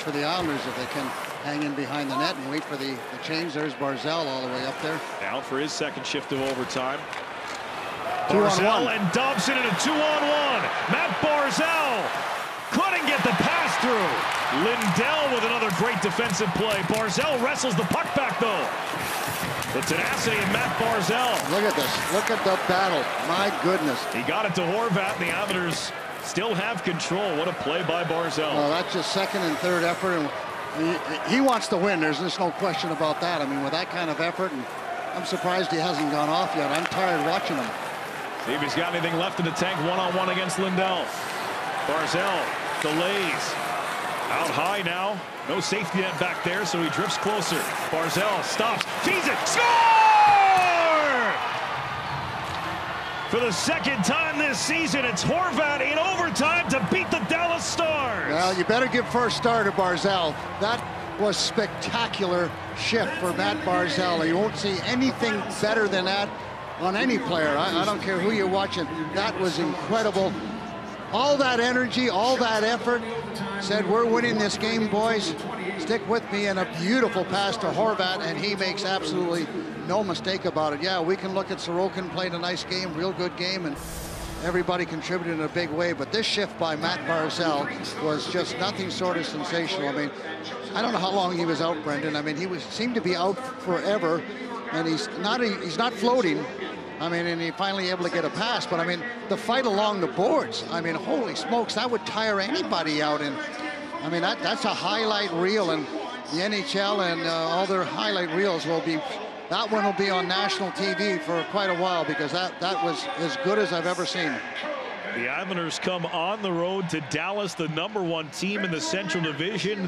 for the Islanders if they can hang in behind the net and wait for the, the change. There's Barzal all the way up there. Now for his second shift of overtime. Two on one. and Dobson in a two-on-one. Mat Barzal couldn't get the pass through. Lindell with another great defensive play. Barzal wrestles the puck back, though. The tenacity of Mat Barzal. Look at this. Look at the battle. My goodness. He got it to Horvat, and the Islanders still have control. What a play by Barzal. Well, that's just second and third effort, and he, he wants to win. There's just no question about that. I mean, with that kind of effort, and I'm surprised he hasn't gone off yet. I'm tired watching him. See if he's got anything left in the tank one-on-one against Lindell. Barzal delays. Out high now. No safety net back there, so he drifts closer. Barzal stops, feeds it, score! For the second time this season, it's Horvat in overtime to beat the Dallas Stars. Well, you better give first star to Barzal. That was spectacular shift for Mat Barzal. You won't see anything better than that on any player. I, I don't care who you're watching. That was incredible. All that energy, all that effort. Said, we're winning this game, boys. Stick with me. And a beautiful pass to Horvat, and he makes absolutely no mistake about it. Yeah, we can look at Sorokin playing a nice game, real good game, and everybody contributed in a big way. But this shift by Mat Barzal was just nothing sort of sensational. I mean, I don't know how long he was out, Brendan. I mean, he was seemed to be out forever, and he's not a, he's not floating. I mean, and he finally able to get a pass. But I mean, the fight along the boards. I mean, holy smokes, that would tire anybody out. And I mean, that that's a highlight reel, and the NHL and uh, all their highlight reels will be. That one will be on national TV for quite a while because that that was as good as I've ever seen. The Islanders come on the road to Dallas, the number one team in the Central Division.